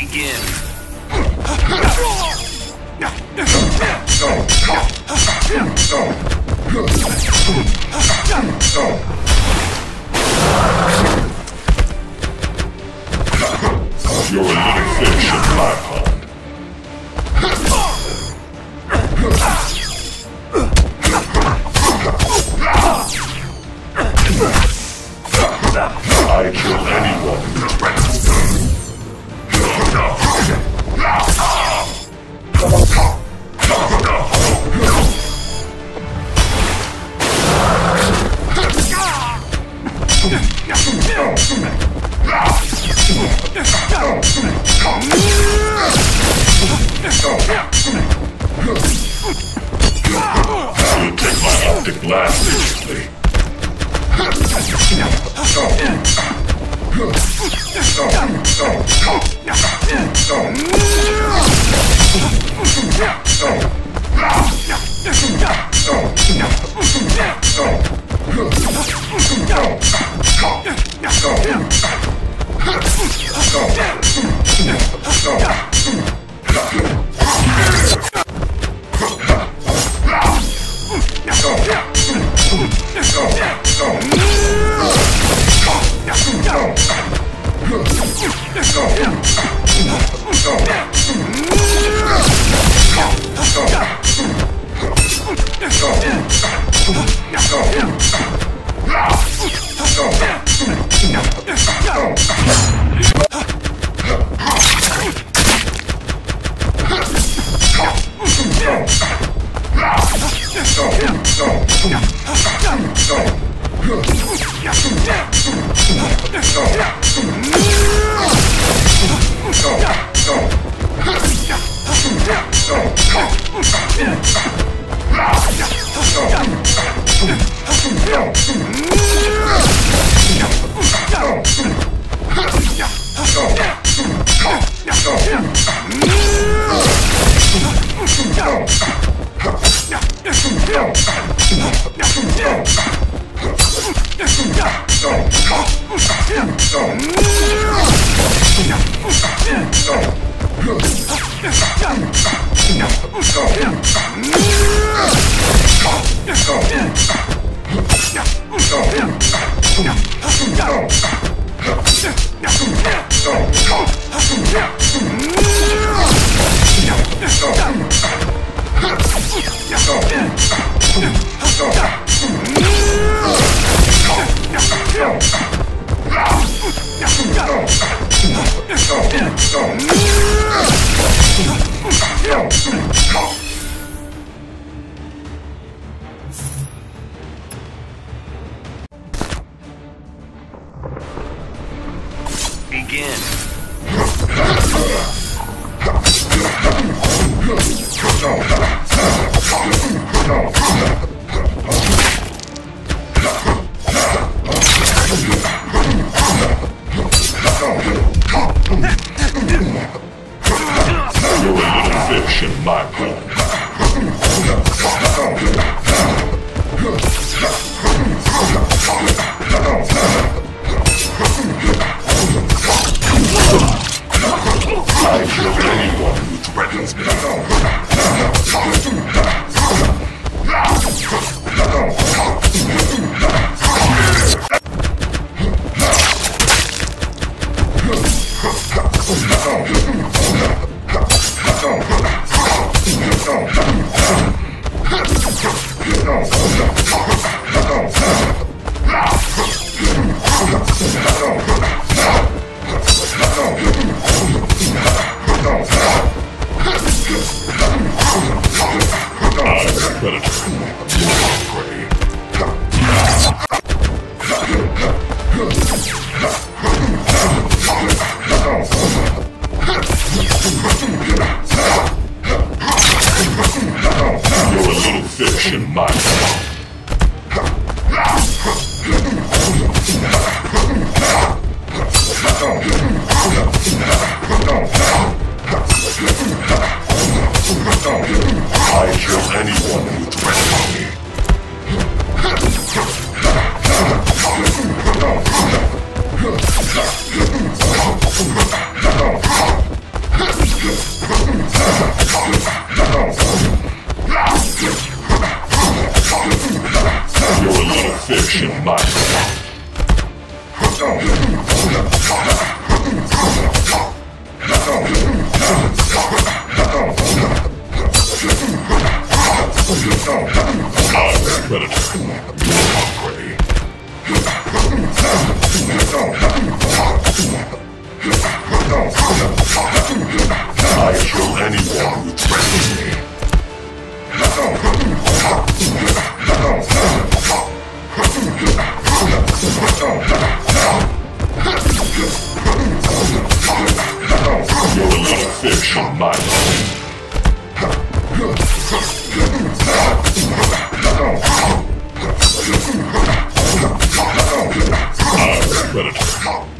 begin. You're an inefficient, my have to glance seriously. Oh! No! No! solta. You're a little fish in my. Predator. I kill anyone who threatens me. You're a little fish on my line. I'm a predator.